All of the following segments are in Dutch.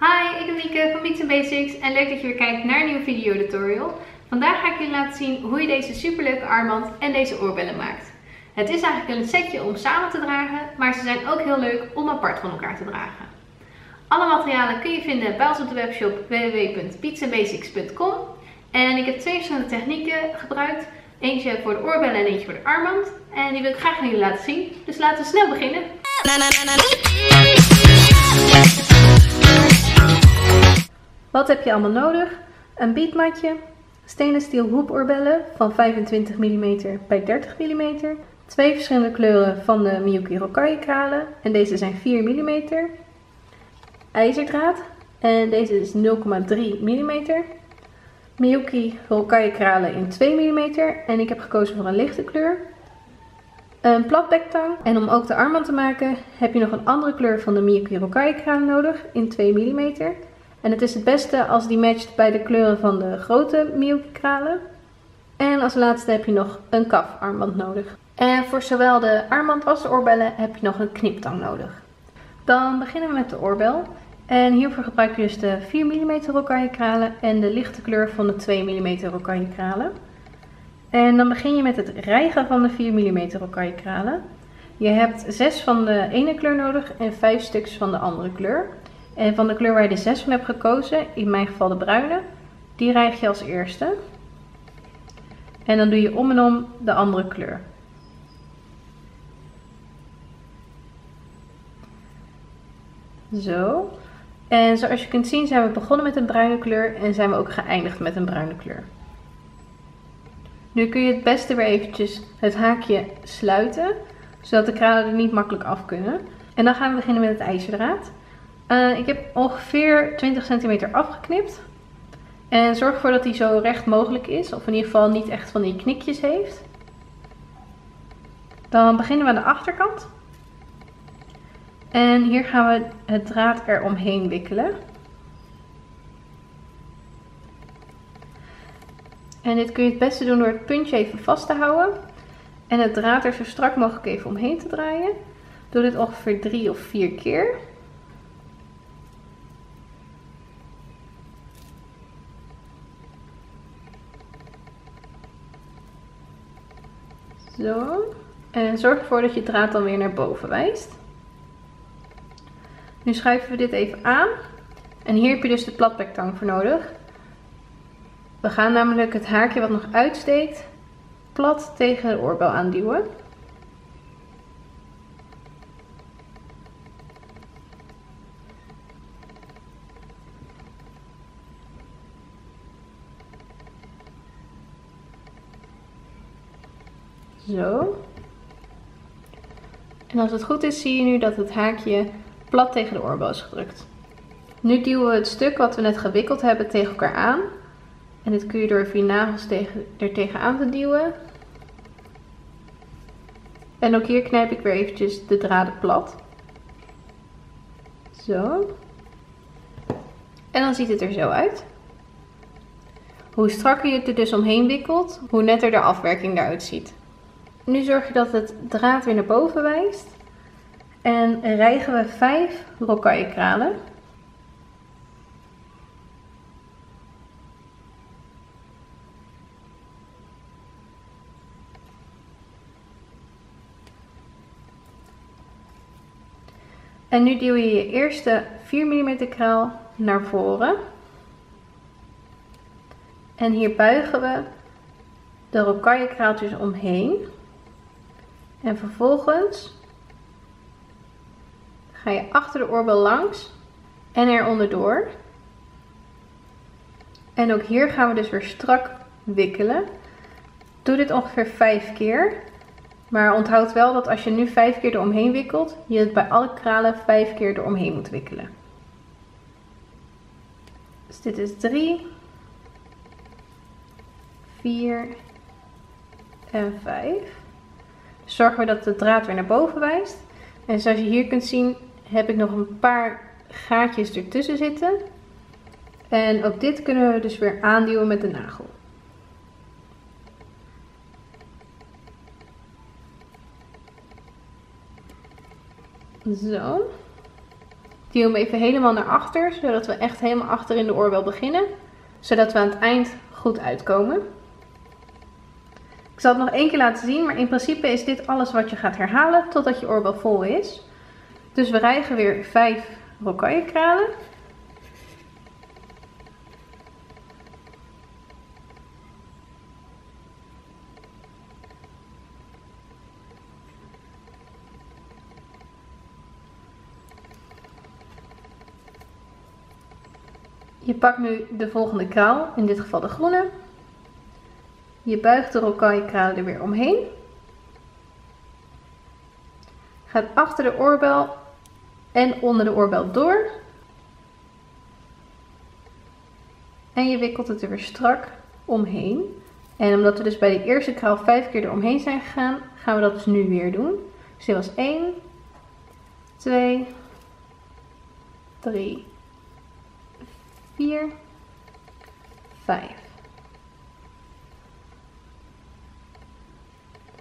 Hi, ik ben Mieke van Beats Basics en leuk dat je weer kijkt naar een nieuwe video tutorial. Vandaag ga ik jullie laten zien hoe je deze superleuke armband en deze oorbellen maakt. Het is eigenlijk een setje om samen te dragen, maar ze zijn ook heel leuk om apart van elkaar te dragen. Alle materialen kun je vinden bij ons op de webshop www.pizza-basics.com En ik heb twee verschillende technieken gebruikt. Eentje voor de oorbellen en eentje voor de armband. En die wil ik graag aan jullie laten zien. Dus laten we snel beginnen. Wat heb je allemaal nodig? Een beatmatje, stainless steel hoepoorbellen van 25 mm bij 30 mm, twee verschillende kleuren van de Miyuki Rokai kralen en deze zijn 4 mm, ijzerdraad en deze is 0,3 mm, Miyuki Rokai kralen in 2 mm en ik heb gekozen voor een lichte kleur, een platbektang en om ook de armband te maken heb je nog een andere kleur van de Miyuki Rokai kralen nodig in 2 mm. En het is het beste als die matcht bij de kleuren van de grote Miyuki kralen. En als laatste heb je nog een kaf armband nodig. En voor zowel de armband als de oorbellen heb je nog een kniptang nodig. Dan beginnen we met de oorbel. En hiervoor gebruik je dus de 4 mm rocaille kralen en de lichte kleur van de 2 mm rocaille kralen. En dan begin je met het rijgen van de 4 mm rocaille kralen. Je hebt 6 van de ene kleur nodig en 5 stuks van de andere kleur. En van de kleur waar je de 6 van hebt gekozen, in mijn geval de bruine, die rijg je als eerste. En dan doe je om en om de andere kleur. Zo. En zoals je kunt zien zijn we begonnen met een bruine kleur en zijn we ook geëindigd met een bruine kleur. Nu kun je het beste weer eventjes het haakje sluiten, zodat de kralen er niet makkelijk af kunnen. En dan gaan we beginnen met het ijzerdraad. Uh, ik heb ongeveer 20 centimeter afgeknipt. En zorg ervoor dat hij zo recht mogelijk is, of in ieder geval niet echt van die knikjes heeft. Dan beginnen we aan de achterkant. En hier gaan we het draad eromheen wikkelen. En dit kun je het beste doen door het puntje even vast te houden. En het draad er zo strak mogelijk even omheen te draaien. Doe dit ongeveer drie of vier keer. Zo. En zorg ervoor dat je draad dan weer naar boven wijst. Nu schuiven we dit even aan. En hier heb je dus de platbektang voor nodig. We gaan namelijk het haakje wat nog uitsteekt plat tegen de oorbel aanduwen. Zo. En als het goed is zie je nu dat het haakje plat tegen de oorbel is gedrukt. Nu duwen we het stuk wat we net gewikkeld hebben tegen elkaar aan. En dit kun je door vier nagels tegen, er tegenaan te duwen. En ook hier knijp ik weer eventjes de draden plat. Zo. En dan ziet het er zo uit. Hoe strakker je het er dus omheen wikkelt, hoe netter de afwerking eruit ziet. Nu zorg je dat het draad weer naar boven wijst. En rijgen we 5 rocaille kralen. En nu duw je je eerste 4 mm kraal naar voren. En hier buigen we de rocaille kraaltjes omheen. En vervolgens ga je achter de oorbel langs en er onderdoor. En ook hier gaan we dus weer strak wikkelen. Doe dit ongeveer 5 keer. Maar onthoud wel dat als je nu 5 keer eromheen wikkelt, je het bij alle kralen 5 keer eromheen moet wikkelen. Dus dit is 3, 4 en 5 zorgen we dat de draad weer naar boven wijst. En zoals je hier kunt zien heb ik nog een paar gaatjes ertussen zitten. En ook dit kunnen we dus weer aanduwen met de nagel. Zo. duw hem even helemaal naar achter, zodat we echt helemaal achter in de oorbel beginnen. Zodat we aan het eind goed uitkomen. Ik zal het nog één keer laten zien, maar in principe is dit alles wat je gaat herhalen totdat je oorbel vol is. Dus we rijgen weer 5 rocaille kralen. Je pakt nu de volgende kraal, in dit geval de groene. Je buigt de rocaille er weer omheen. Gaat achter de oorbel en onder de oorbel door. En je wikkelt het er weer strak omheen. En omdat we dus bij de eerste kraal vijf keer eromheen zijn gegaan, gaan we dat dus nu weer doen. Dus dit was 1, 2, 3, 4, 5.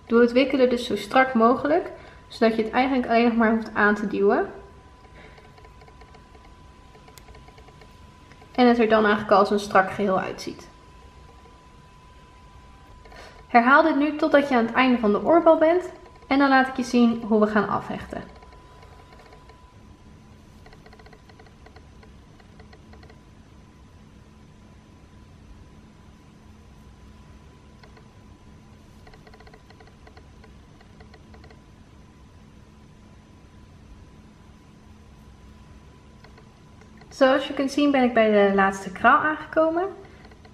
Doe het wikkelen dus zo strak mogelijk, zodat je het eigenlijk alleen nog maar hoeft aan te duwen. En het er dan eigenlijk als een strak geheel uitziet. Herhaal dit nu totdat je aan het einde van de oorbel bent en dan laat ik je zien hoe we gaan afhechten. Zoals je kunt zien ben ik bij de laatste kraal aangekomen.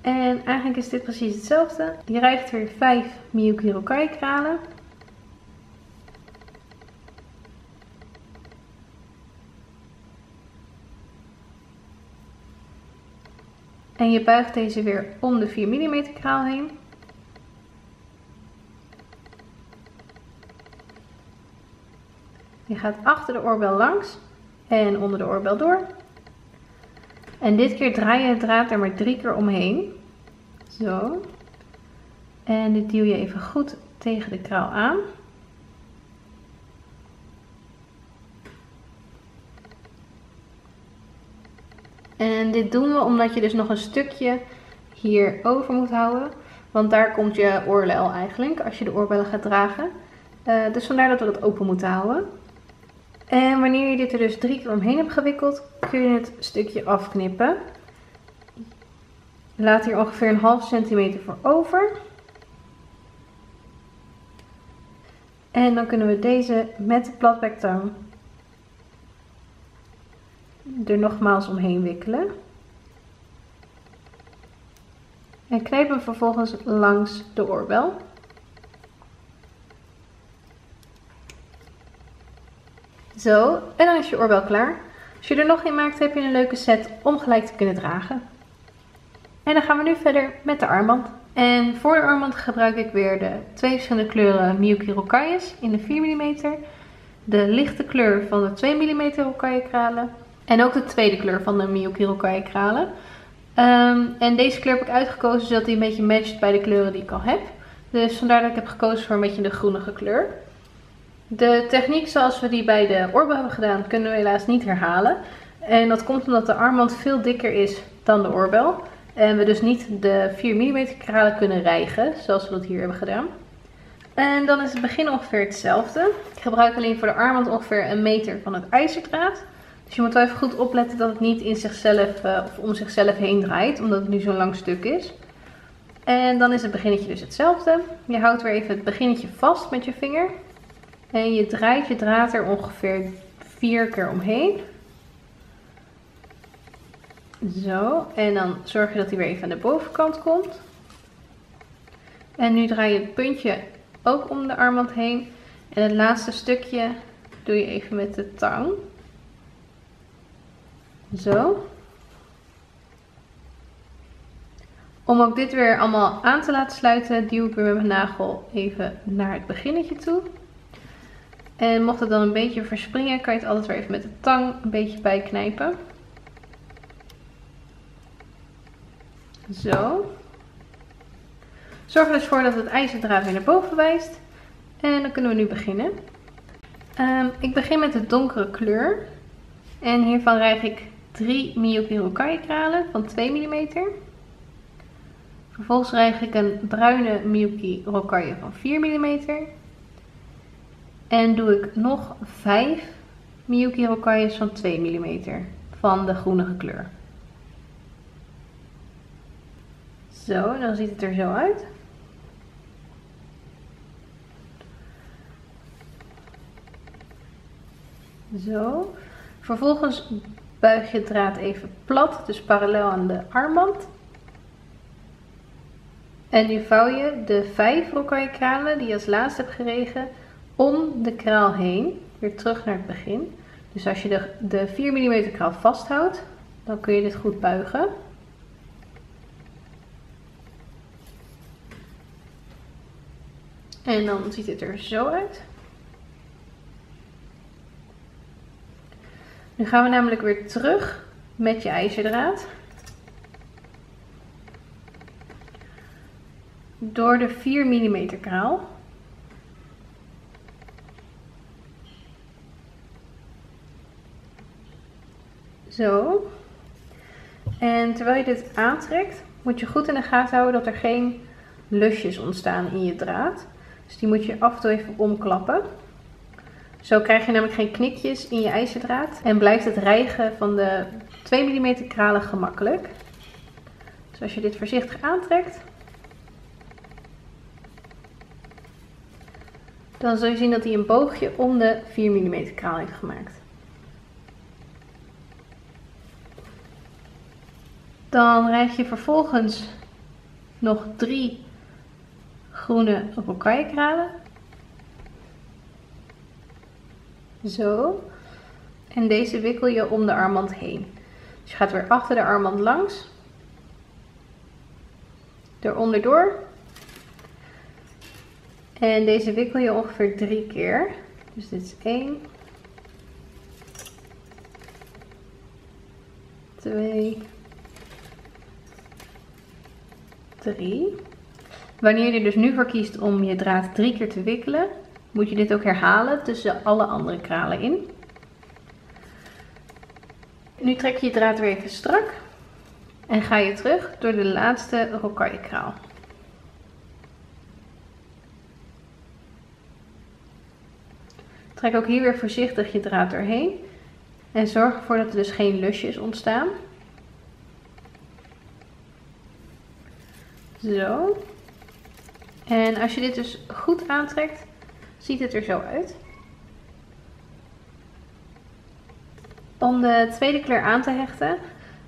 En eigenlijk is dit precies hetzelfde. Je rijgt weer 5 Miyuki Rokai kralen. En je buigt deze weer om de 4 mm kraal heen. Je gaat achter de oorbel langs en onder de oorbel door. En dit keer draai je het draad er maar drie keer omheen. Zo. En dit duw je even goed tegen de kraal aan. En dit doen we omdat je dus nog een stukje hier over moet houden. Want daar komt je oorlel eigenlijk als je de oorbellen gaat dragen. Uh, dus vandaar dat we dat open moeten houden. En wanneer je dit er dus drie keer omheen hebt gewikkeld, kun je het stukje afknippen. Laat hier ongeveer een half centimeter voor over. En dan kunnen we deze met de platbacktang er nogmaals omheen wikkelen. En knijpen vervolgens langs de oorbel. Zo, en dan is je oorbel klaar. Als je er nog een maakt, heb je een leuke set om gelijk te kunnen dragen. En dan gaan we nu verder met de armband. En voor de armband gebruik ik weer de twee verschillende kleuren Miyuki Rokai's in de 4 mm. De lichte kleur van de 2 mm Rokai kralen. En ook de tweede kleur van de Miyuki Rokai kralen. Ehm, en deze kleur heb ik uitgekozen zodat hij een beetje matcht bij de kleuren die ik al heb. Dus vandaar dat ik heb gekozen voor een beetje de groenige kleur. De techniek zoals we die bij de oorbel hebben gedaan kunnen we helaas niet herhalen. En dat komt omdat de armband veel dikker is dan de oorbel. En we dus niet de 4 mm kralen kunnen rijgen zoals we dat hier hebben gedaan. En dan is het begin ongeveer hetzelfde. Ik gebruik alleen voor de armband ongeveer een meter van het ijzerdraad. Dus je moet wel even goed opletten dat het niet in zichzelf uh, of om zichzelf heen draait, omdat het nu zo'n lang stuk is. En dan is het beginnetje dus hetzelfde. Je houdt weer even het beginnetje vast met je vinger. En je draait je draad er ongeveer vier keer omheen. Zo, en dan zorg je dat hij weer even aan de bovenkant komt. En nu draai je het puntje ook om de armband heen. En het laatste stukje doe je even met de tang. Zo. Om ook dit weer allemaal aan te laten sluiten, duw ik weer met mijn nagel even naar het beginnetje toe. En mocht het dan een beetje verspringen, kan je het altijd weer even met de tang een beetje bijknijpen. Zo. Zorg er dus voor dat het ijzerdraad weer naar boven wijst. En dan kunnen we nu beginnen. Um, ik begin met de donkere kleur. En hiervan rijg ik 3 Miyuki kralen van 2 mm. Vervolgens rijg ik een bruine Miyuki Rokai van 4 mm. En doe ik nog 5 Miyuki Rokai's van 2 mm van de groenige kleur. Zo, dan ziet het er zo uit. Zo. Vervolgens buig je draad even plat, dus parallel aan de armband. En nu vouw je de 5 rokaille kralen die je als laatste hebt geregen om de kraal heen, weer terug naar het begin. Dus als je de, de 4 mm kraal vasthoudt, dan kun je dit goed buigen. En dan ziet het er zo uit. Nu gaan we namelijk weer terug met je ijzerdraad. Door de 4 mm kraal. Zo. En terwijl je dit aantrekt, moet je goed in de gaten houden dat er geen lusjes ontstaan in je draad. Dus die moet je af en toe even omklappen. Zo krijg je namelijk geen knikjes in je ijzerdraad en blijft het rijgen van de 2 mm kralen gemakkelijk. Dus als je dit voorzichtig aantrekt, dan zul je zien dat hij een boogje om de 4 mm kraal heeft gemaakt. Dan rijg je vervolgens nog drie groene rocaille kralen. Zo. En deze wikkel je om de armband heen. Dus je gaat weer achter de armband langs. Eronder door. En deze wikkel je ongeveer drie keer. Dus dit is 1. 2. 3. Wanneer je dus nu voor kiest om je draad drie keer te wikkelen, moet je dit ook herhalen tussen alle andere kralen in. Nu trek je je draad weer even strak en ga je terug door de laatste rocaille kraal. Trek ook hier weer voorzichtig je draad doorheen en zorg ervoor dat er dus geen lusjes ontstaan. Zo. En als je dit dus goed aantrekt, ziet het er zo uit. Om de tweede kleur aan te hechten,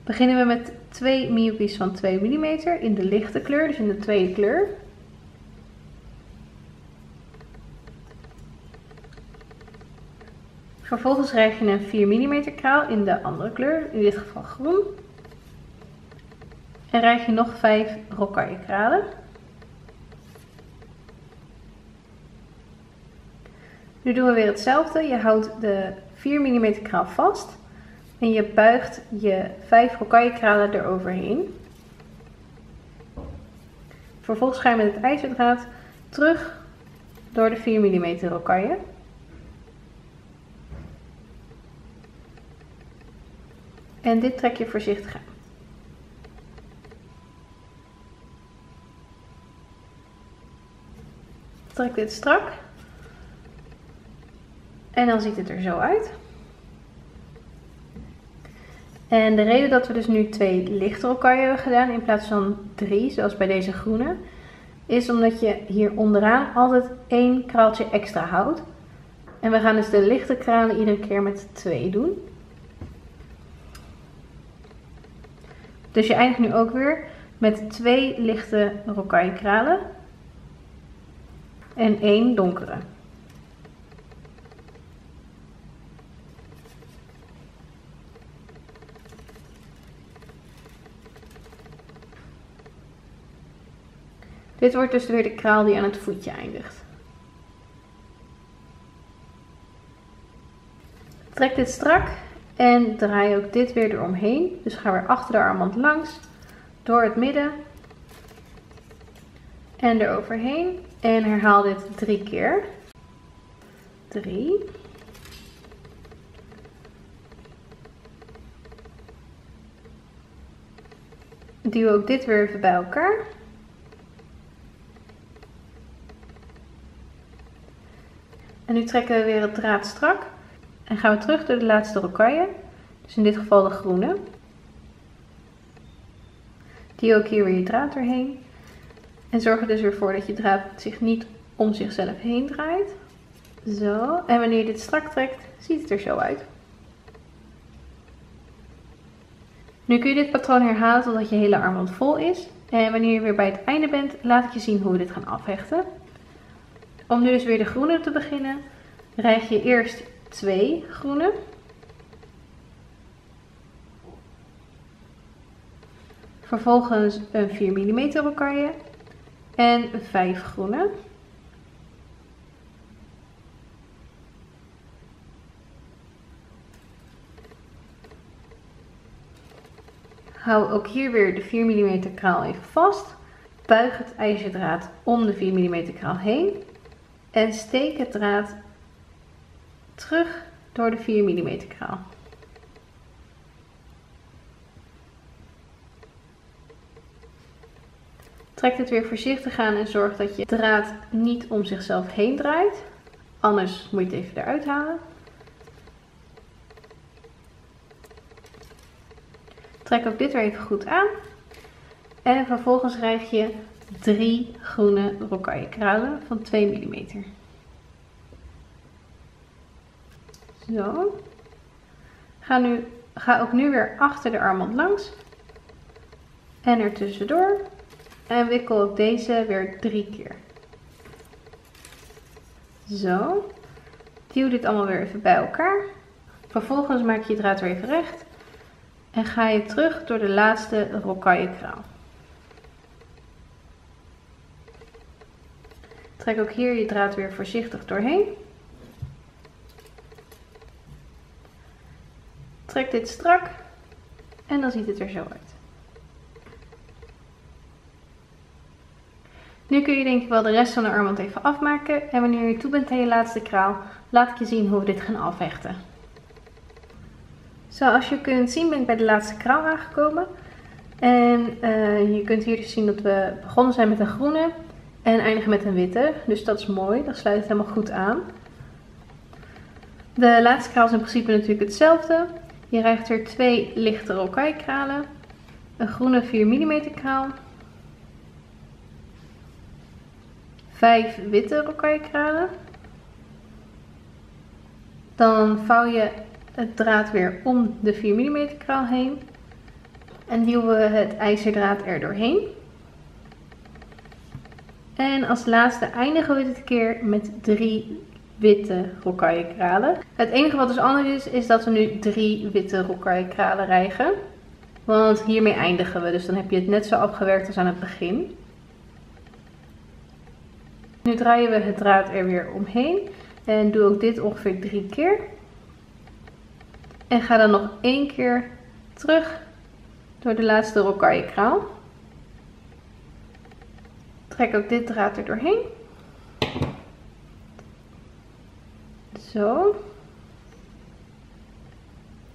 beginnen we met twee Miyuki's van 2 mm in de lichte kleur, dus in de tweede kleur. Vervolgens rijg je een 4 mm kraal in de andere kleur, in dit geval groen. En rijg je nog 5 rocaille kralen. Nu doen we weer hetzelfde. Je houdt de 4 mm kraal vast en je buigt je 5 rocaille kralen eroverheen. Vervolgens ga je met het ijzerdraad terug door de 4 mm rocaille. En dit trek je voorzichtig aan. Trek dit strak. En dan ziet het er zo uit. En de reden dat we dus nu twee lichte elkaar hebben gedaan in plaats van drie, zoals bij deze groene, is omdat je hier onderaan altijd één kraaltje extra houdt. En we gaan dus de lichte kralen iedere keer met twee doen. Dus je eindigt nu ook weer met twee lichte rocaille kralen en één donkere. Dit wordt dus weer de kraal die aan het voetje eindigt. Trek dit strak en draai ook dit weer eromheen. Dus ga weer achter de armband langs, door het midden en eroverheen. En herhaal dit drie keer. Drie. Duw ook dit weer even bij elkaar. En nu trekken we weer het draad strak. En gaan we terug door de laatste rocaille. Dus in dit geval de groene. Die ook hier weer je draad doorheen. En zorg er dus weer voor dat je draad zich niet om zichzelf heen draait. Zo. En wanneer je dit strak trekt, ziet het er zo uit. Nu kun je dit patroon herhalen totdat je hele armband vol is. En wanneer je weer bij het einde bent, laat ik je zien hoe we dit gaan afhechten. Om nu dus weer de groene te beginnen, rijg je eerst twee groene. Vervolgens een 4 mm rokaille en 5 groene. Hou ook hier weer de 4 mm kraal even vast. Buig het ijzerdraad om de 4 mm kraal heen. En steek het draad terug door de 4 mm kraal. Trek het weer voorzichtig aan en zorg dat je draad niet om zichzelf heen draait. Anders moet je het even eruit halen. Trek ook dit weer even goed aan. En vervolgens rijg je drie groene rocaille kralen van 2 mm. Zo. Ga, nu, ga ook nu weer achter de armband langs. En er tussendoor. En wikkel ook deze weer drie keer. Zo. Duw dit allemaal weer even bij elkaar. Vervolgens maak je draad weer even recht. En ga je terug door de laatste rocaille kraal. Trek ook hier je draad weer voorzichtig doorheen. Trek dit strak en dan ziet het er zo uit. Nu kun je denk ik wel de rest van de armband even afmaken. En wanneer je toe bent aan je laatste kraal, laat ik je zien hoe we dit gaan afhechten. Zoals je kunt zien ben ik bij de laatste kraal aangekomen. En uh, je kunt hier dus zien dat we begonnen zijn met een groene en eindigen met een witte. Dus dat is mooi, dat sluit het helemaal goed aan. De laatste kraal is in principe natuurlijk hetzelfde. Je krijgt er twee lichte rocaille kralen, een groene 4 mm kraal, vijf witte rocaille kralen. Dan vouw je het draad weer om de 4 mm kraal heen en duwen we het ijzerdraad er doorheen. En als laatste eindigen we dit keer met drie witte rocaille kralen. Het enige wat dus anders is, is dat we nu drie witte rocaille kralen rijgen. Want hiermee eindigen we, dus dan heb je het net zo afgewerkt als aan het begin. Nu draaien we het draad er weer omheen. En doe ook dit ongeveer drie keer. En ga dan nog één keer terug door de laatste rocaille kraal. Trek ook dit draad er doorheen. Zo.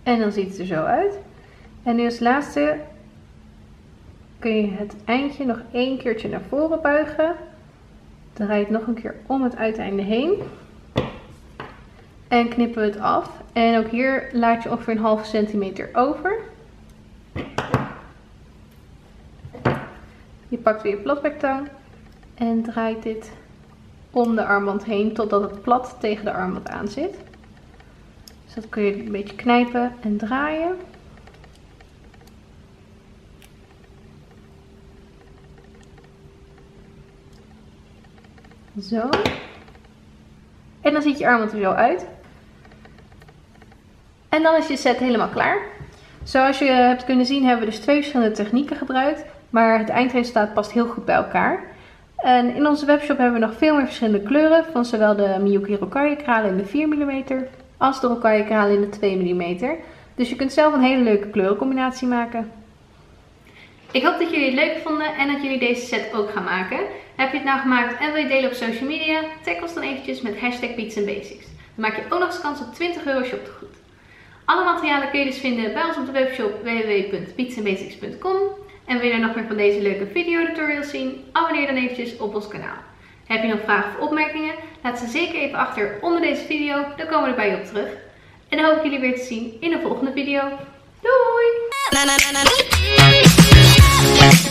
En dan ziet het er zo uit. En nu als laatste kun je het eindje nog één keertje naar voren buigen. Draai het nog een keer om het uiteinde heen. En knippen we het af. En ook hier laat je ongeveer een halve centimeter over. Je pakt weer je platwerktang en draait dit om de armband heen totdat het plat tegen de armband aan zit. Dus dat kun je een beetje knijpen en draaien. Zo. En dan ziet je armband er zo uit. En dan is je set helemaal klaar. Zoals je hebt kunnen zien hebben we dus twee verschillende technieken gebruikt. Maar het eindresultaat past heel goed bij elkaar. En in onze webshop hebben we nog veel meer verschillende kleuren. Van zowel de Miyuki Rokaille kralen in de 4 mm als de Rokaille kralen in de 2 mm. Dus je kunt zelf een hele leuke kleurencombinatie maken. Ik hoop dat jullie het leuk vonden en dat jullie deze set ook gaan maken. Heb je het nou gemaakt en wil je delen op social media? Tag ons dan eventjes met hashtag Beats Basics. Dan maak je ook nog eens kans op 20 euro shoptegoed. Alle materialen kun je dus vinden bij ons op de webshop www.beatsandbasics.com. En wil je nog meer van deze leuke video tutorials zien? Abonneer dan eventjes op ons kanaal. Heb je nog vragen of opmerkingen? Laat ze zeker even achter onder deze video, dan komen we er bij je op terug. En dan hoop ik jullie weer te zien in de volgende video. Doei! Thank you.